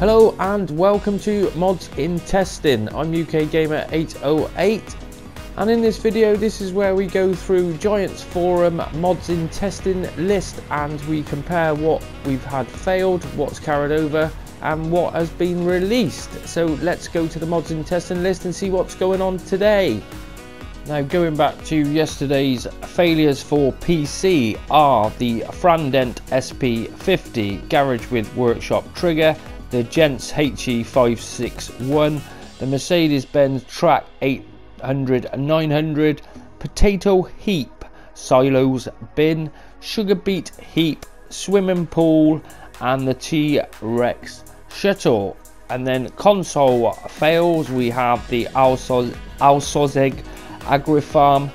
Hello and welcome to Mods in Testing. I'm UK Gamer 808 and in this video this is where we go through Giants Forum Mods in Testing list and we compare what we've had failed, what's carried over and what has been released. So let's go to the Mods in Testing list and see what's going on today. Now going back to yesterday's failures for PC are the Frandent SP50 Garage with Workshop Trigger, the Gents HE561, the Mercedes-Benz Trac 800 and 900, Potato Heap, Silos Bin, Sugar Beet Heap, Swimming Pool and the T-Rex Shuttle. And then console fails, we have the Alsozeg Agrifarm,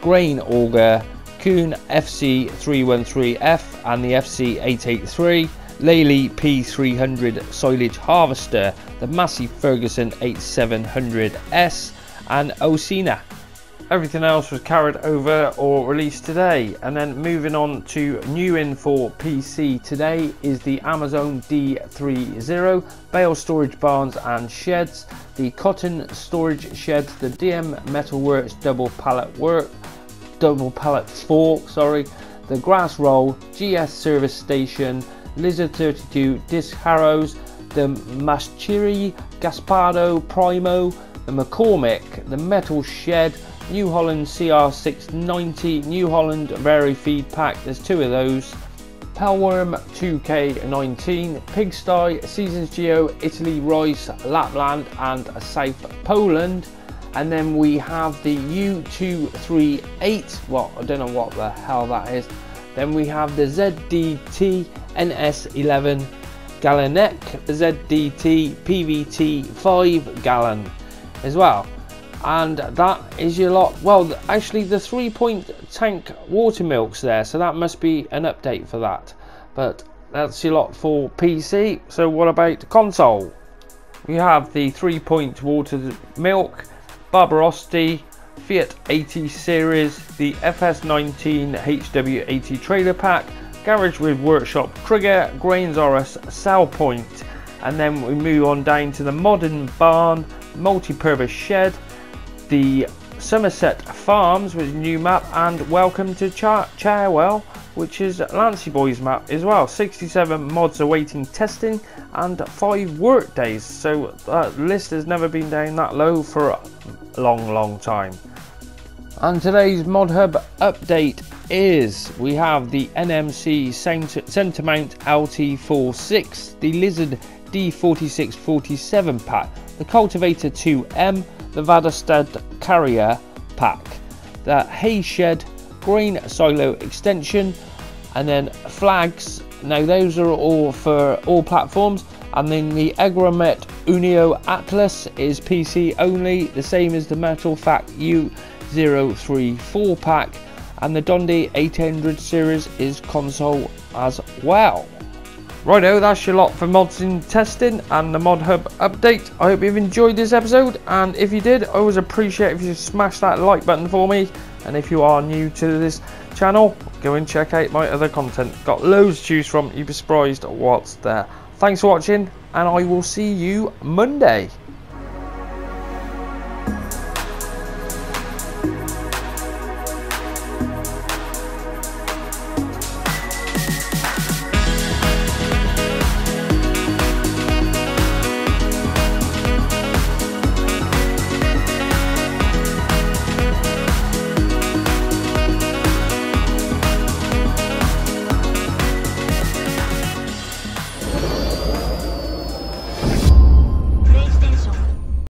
Grain Auger, Kuhn FC313F and the FC883, Lely P300 Silage Harvester, the Massey Ferguson 8700S and Osina. Everything else was carried over or released today. And then moving on to new in for PC today is the Amazon D30 bale storage barns and sheds, the cotton storage sheds, the DM Metalworks double pallet work, double pallet fork, sorry, the grass roll, GS service station, Lizard 32 disc harrows, the Maschiri Gaspardo Primo, the McCormick, the metal shed, New Holland CR690, New Holland Varifeed Pack, there's two of those. Palworm 2K19, Pigsty, Seasons Geo, Italy Rice, Lapland and South Poland. And then we have the U238, well I don't know what the hell that is. Then we have the ZDT NS11 Gallonek, ZDT PVT 5 gallon as well. And that is your lot. Well actually the three point tank water milks there so that must be an update for that. But that's your lot for PC so what about console? We have the three point water milk Barbarosti Fiat 80 series the FS19 HW80 trailer pack garage with workshop trigger grains RS sell point. And then we move on down to the modern barn multi-purpose shed the Somerset Farms was new map and welcome to Char Charwell which is Lancy Boys map as well. 67 mods awaiting testing and 5 work days. So that list has never been down that low for a long long time. And today's mod hub update is we have the NMC center mount LT46 the Lizard D4647 pack the Cultivator 2M the Vaderstad Carrier pack, the Hay Shed Grain Silo extension, and then flags. Now those are all for all platforms, and then the Agromet Unio Atlas is PC only, the same as the Metal-Fach U034 pack, and the Donde 800 series is console as well. Righto, that's your lot for mods in testing and the Mod Hub update. I hope you've enjoyed this episode, and if you did, I always appreciate if you smash that like button for me. And if you are new to this channel, go and check out my other content. Got loads to choose from, you'd be surprised what's there. Thanks for watching, and I will see you Monday.